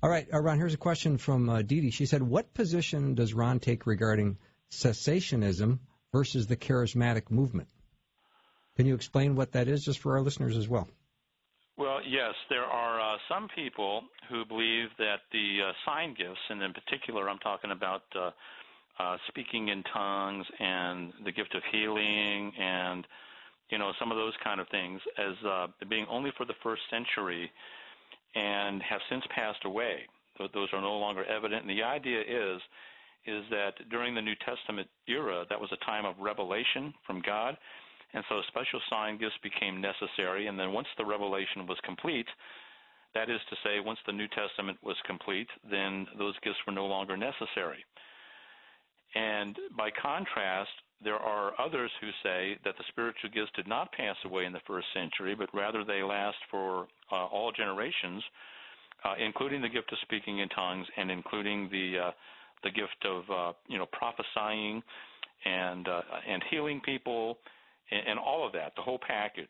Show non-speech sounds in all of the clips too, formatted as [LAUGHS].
All right, uh, Ron, here's a question from uh, Dee Dee. She said, What position does Ron take regarding cessationism versus the charismatic movement? Can you explain what that is just for our listeners as well? Well, yes, there are uh, some people who believe that the uh, sign gifts, and in particular, I'm talking about uh, uh, speaking in tongues and the gift of healing and you know some of those kind of things as uh, being only for the first century and have since passed away. Those are no longer evident. And the idea is is that during the New Testament era, that was a time of revelation from God, and so special sign gifts became necessary. And then once the revelation was complete, that is to say, once the New Testament was complete, then those gifts were no longer necessary. And by contrast, there are others who say that the spiritual gifts did not pass away in the first century, but rather they last for uh, all generations, uh, including the gift of speaking in tongues and including the uh, the gift of uh, you know prophesying and uh, and healing people and, and all of that, the whole package.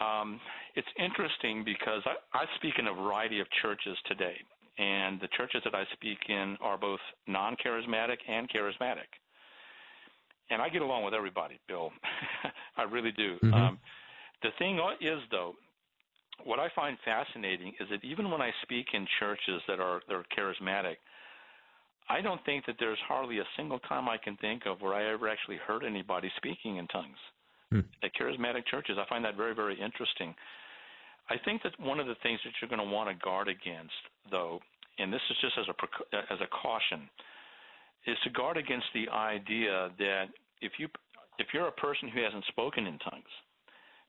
Um, it's interesting because I, I speak in a variety of churches today, and the churches that I speak in are both non-charismatic and charismatic. And I get along with everybody, Bill. [LAUGHS] I really do. Mm-hmm. Um, the thing is, though, what I find fascinating is that even when I speak in churches that are that are charismatic, I don't think that there's hardly a single time I can think of where I ever actually heard anybody speaking in tongues. Hmm. At charismatic churches, I find that very, very interesting. I think that one of the things that you're going to want to guard against, though, and this is just as a as a caution, is to guard against the idea that if you if you're a person who hasn't spoken in tongues,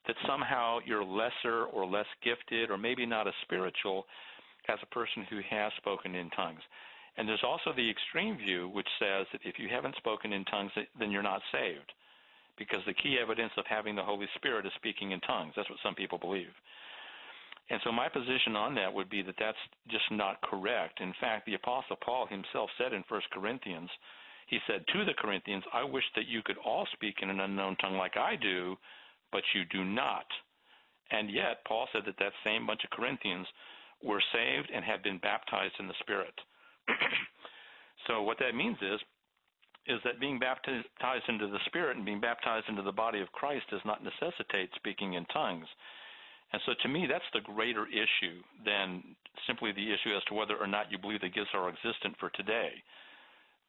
that somehow you're lesser or less gifted or maybe not as spiritual as a person who has spoken in tongues. And there's also the extreme view which says that if you haven't spoken in tongues, then you're not saved. Because the key evidence of having the Holy Spirit is speaking in tongues. That's what some people believe. And so my position on that would be that that's just not correct. In fact, the Apostle Paul himself said in 1 Corinthians, he said to the Corinthians, I wish that you could all speak in an unknown tongue like I do, but you do not. And yet, Paul said that that same bunch of Corinthians were saved and have been baptized in the Spirit. [CLEARS THROAT] so what that means is is that being baptized into the Spirit and being baptized into the body of Christ does not necessitate speaking in tongues. And so to me, that's the greater issue than simply the issue as to whether or not you believe the gifts are existent for today.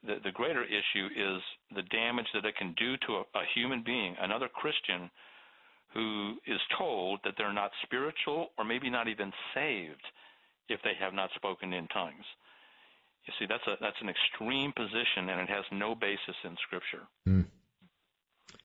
The, the greater issue is the damage that it can do to a, a human being, another Christian, who is told that they're not spiritual or maybe not even saved if they have not spoken in tongues. You see, that's a that's an extreme position, and it has no basis in Scripture. Mm.